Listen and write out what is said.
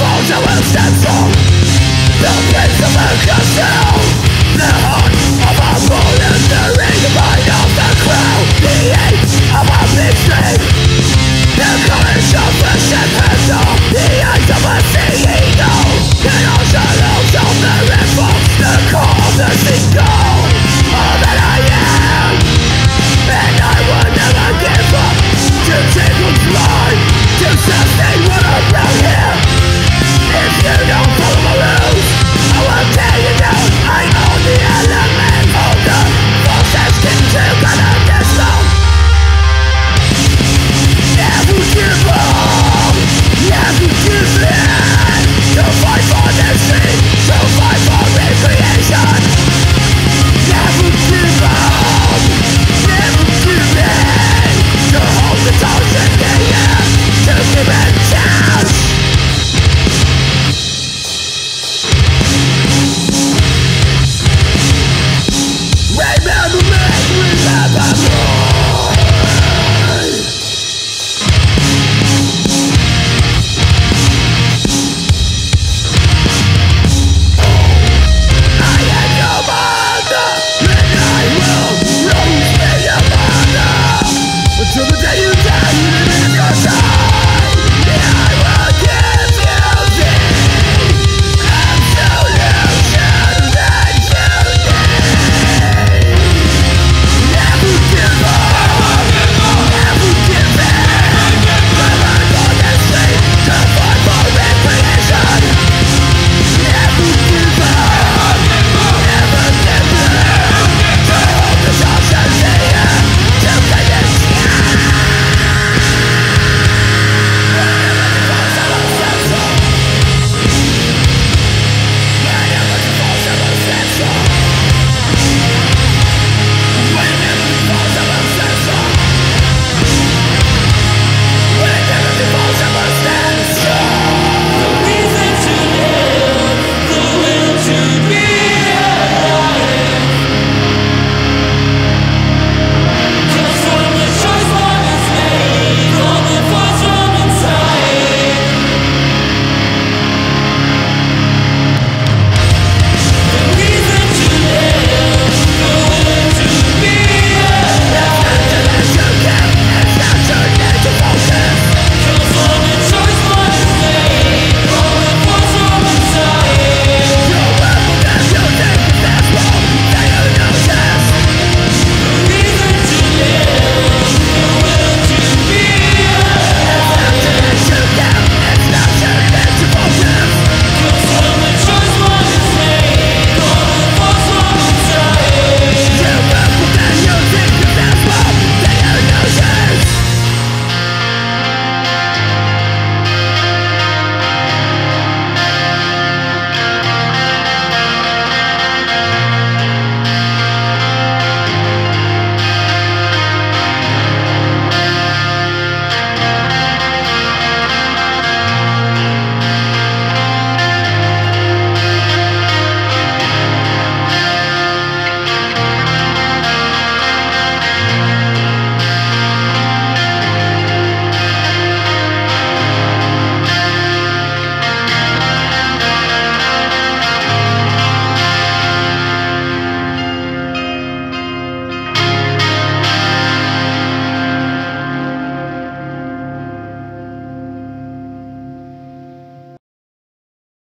I will stand strong The prince of a castle The heart. of